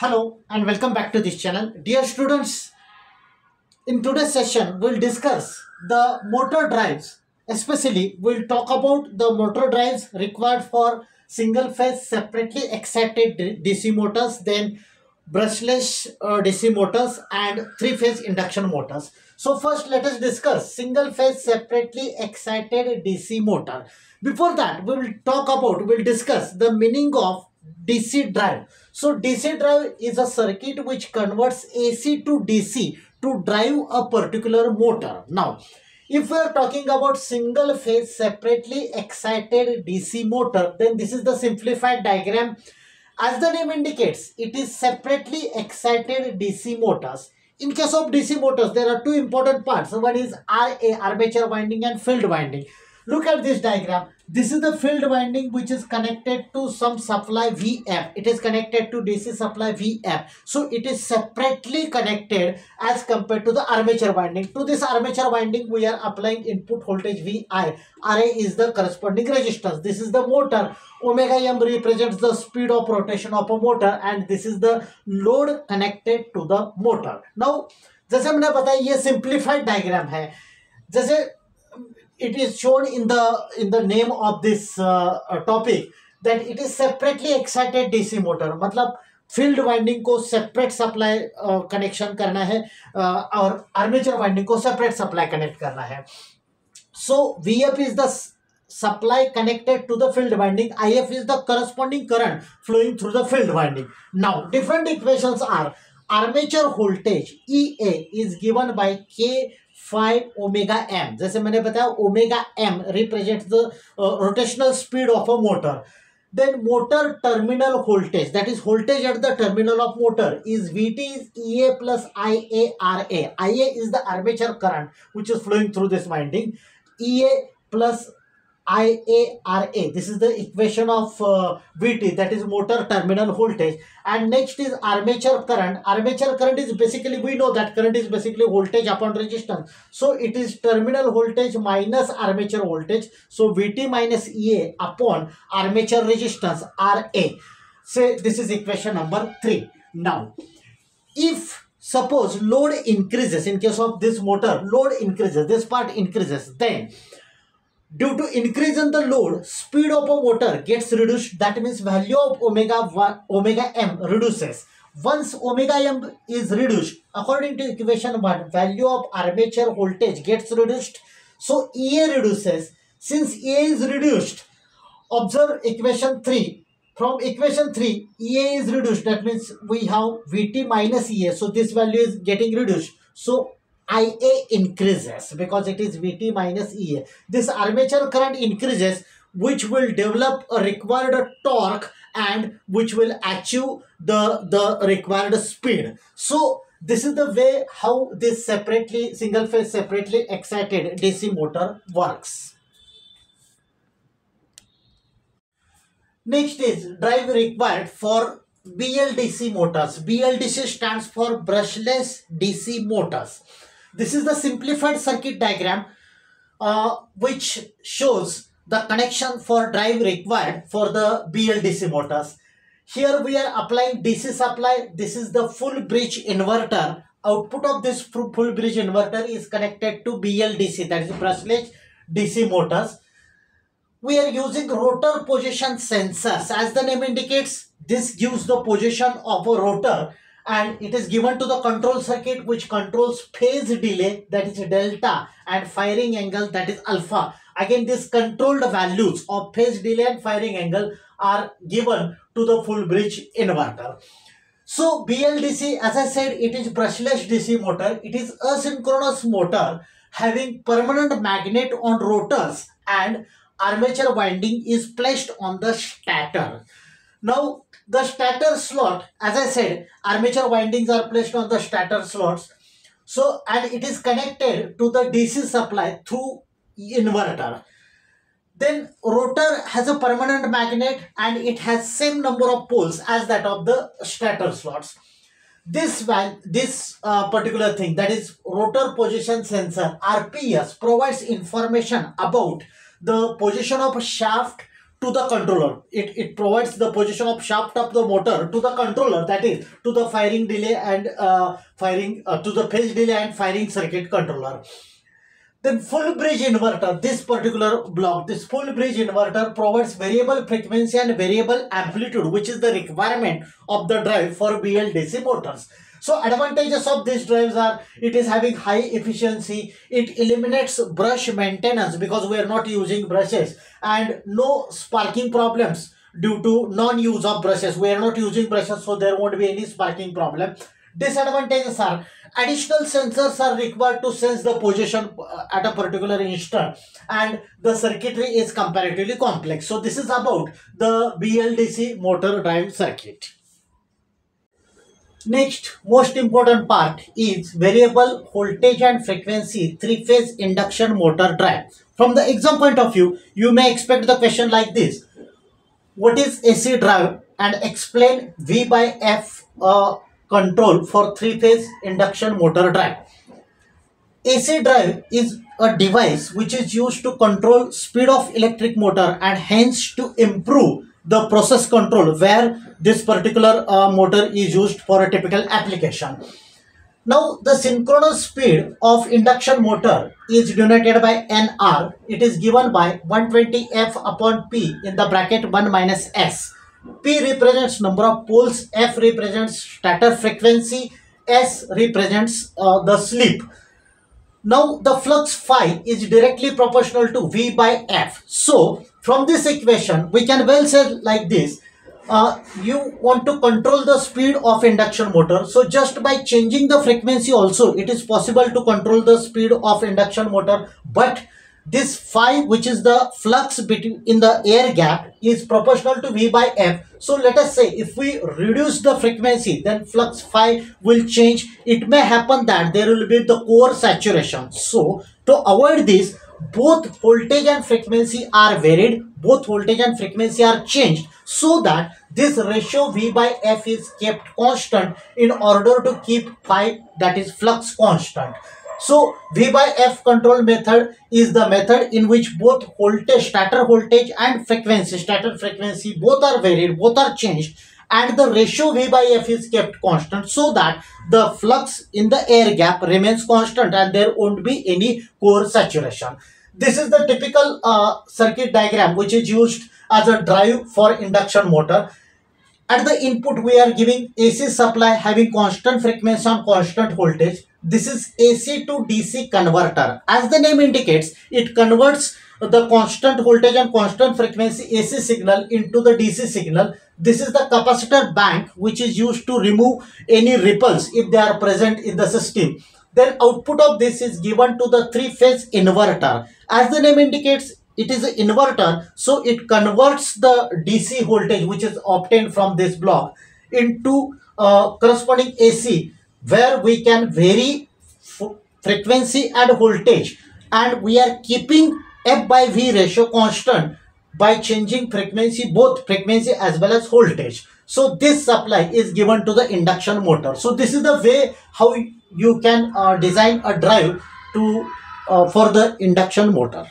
Hello and welcome back to this channel. Dear students, in today's session, we'll discuss the motor drives. Especially, we'll talk about the motor drives required for single phase separately excited DC motors, then brushless uh, DC motors and three phase induction motors. So first let us discuss single phase separately excited DC motor. Before that, we will talk about, we'll discuss the meaning of DC drive. So DC drive is a circuit which converts AC to DC to drive a particular motor. Now, if we are talking about single phase separately excited DC motor, then this is the simplified diagram. As the name indicates, it is separately excited DC motors. In case of DC motors, there are two important parts. One is RA, armature winding and field winding. Look at this diagram. This is the field winding which is connected to some supply VF. It is connected to DC supply VF. So it is separately connected as compared to the armature winding. To this armature winding we are applying input voltage VI. RA is the corresponding resistance. This is the motor. Omega M represents the speed of rotation of a motor and this is the load connected to the motor. Now जैसे मैंने बताया ये simplified diagram है जैसे it is shown in the in the name of this uh, uh, topic that it is separately excited DC motor मतलब field winding को separate supply connection करना है uh, और आर्मेचर वाइंडिंग को सेपरेट सप्लाई कनेक्ट करना है so V F is the supply connected to the field winding if is the corresponding current flowing through the field winding now different equations are armature voltage ea is given by k five omega m जैसे मैंने बताया omega m represent the rotational speed of a motor then motor terminal voltage that is voltage at the terminal of motor is V T is E A plus I A R A I A is the armature current which is flowing through this winding E A plus IARA. This is the equation of uh, VT that is motor terminal voltage. And next is armature current. Armature current is basically, we know that current is basically voltage upon resistance. So it is terminal voltage minus armature voltage. So VT minus EA upon armature resistance RA. Say this is equation number 3. Now, if suppose load increases in case of this motor, load increases, this part increases, then due to increase in the load speed of a motor gets reduced. That means value of omega 1 omega m reduces. Once omega m is reduced according to equation 1 value of armature voltage gets reduced. So ea reduces. Since ea is reduced observe equation 3 from equation 3 ea is reduced. That means we have vt minus ea so this value is getting reduced. So IA increases because it is VT minus EA. This armature current increases which will develop a required torque and which will achieve the, the required speed. So this is the way how this separately single phase separately excited DC motor works. Next is drive required for BLDC motors. BLDC stands for brushless DC motors. This is the simplified circuit diagram uh, which shows the connection for drive required for the BLDC motors. Here we are applying DC supply. This is the full bridge inverter. Output of this full bridge inverter is connected to BLDC that is brushless DC motors. We are using rotor position sensors. As the name indicates, this gives the position of a rotor and it is given to the control circuit which controls phase delay that is delta and firing angle that is alpha. Again these controlled values of phase delay and firing angle are given to the full bridge inverter. So BLDC as I said it is brushless DC motor. It is a synchronous motor having permanent magnet on rotors and armature winding is placed on the stator. Now the stator slot, as I said, armature windings are placed on the stator slots. So, and it is connected to the DC supply through inverter. Then rotor has a permanent magnet and it has same number of poles as that of the stator slots. This van, this uh, particular thing that is rotor position sensor RPS provides information about the position of shaft to the controller. It, it provides the position of shaft of the motor to the controller that is to the firing delay and uh, firing uh, to the phase delay and firing circuit controller. Then full bridge inverter, this particular block, this full bridge inverter provides variable frequency and variable amplitude which is the requirement of the drive for BLDC motors. So advantages of these drives are it is having high efficiency, it eliminates brush maintenance because we are not using brushes and no sparking problems due to non-use of brushes. We are not using brushes so there won't be any sparking problem. Disadvantages are additional sensors are required to sense the position uh, at a particular instant and the circuitry is comparatively complex. So this is about the BLDC motor drive circuit. Next, most important part is variable voltage and frequency three-phase induction motor drive. From the exam point of view, you may expect the question like this. What is AC drive and explain V by F uh, control for three-phase induction motor drive. AC drive is a device which is used to control speed of electric motor and hence to improve the process control where this particular uh, motor is used for a typical application. Now the synchronous speed of induction motor is denoted by NR. It is given by 120F upon P in the bracket 1 minus S. P represents number of poles, F represents stator frequency, S represents uh, the slip. Now the flux phi is directly proportional to V by F. So from this equation, we can well say like this. Uh, you want to control the speed of induction motor. So just by changing the frequency also, it is possible to control the speed of induction motor. But this phi, which is the flux between in the air gap, is proportional to V by F. So let us say if we reduce the frequency, then flux phi will change. It may happen that there will be the core saturation. So to avoid this, both voltage and frequency are varied both voltage and frequency are changed so that this ratio v by f is kept constant in order to keep phi that is flux constant. So v by f control method is the method in which both voltage stator voltage and frequency stator frequency both are varied both are changed and the ratio v by f is kept constant so that the flux in the air gap remains constant and there won't be any core saturation. This is the typical uh, circuit diagram which is used as a drive for induction motor. At the input we are giving AC supply having constant frequency and constant voltage. This is AC to DC converter. As the name indicates, it converts the constant voltage and constant frequency AC signal into the DC signal. This is the capacitor bank which is used to remove any ripples if they are present in the system. Then output of this is given to the three-phase inverter. As the name indicates, it is an inverter. So it converts the DC voltage which is obtained from this block into uh, corresponding AC where we can vary frequency and voltage and we are keeping F by V ratio constant by changing frequency, both frequency as well as voltage. So this supply is given to the induction motor. So this is the way how you can uh, design a drive to uh, for the induction motor.